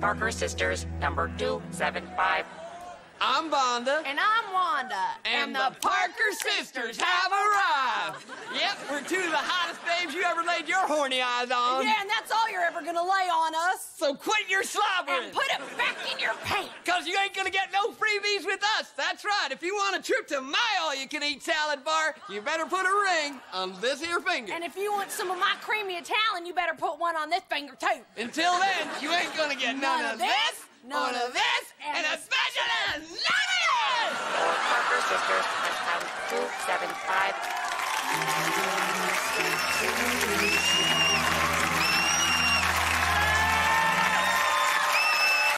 Parker Sisters, number 275. I'm Bonda. And I'm Wanda. And, and the, the Parker, Parker Sisters have arrived. yep, we're two of the hottest babes you ever laid your horny eyes on. Yeah, and that's all ever gonna lay on us. So quit your slobbering. And put it back in your pants. Cause you ain't gonna get no freebies with us. That's right. If you want a trip to my all-you-can-eat salad bar, you better put a ring on this here finger. And if you want some of my creamy Italian, you better put one on this finger too. Until then, you ain't gonna get none, None of of this, this, none none of this, and and especially none of this. For Parker Sisters, touchdown 275.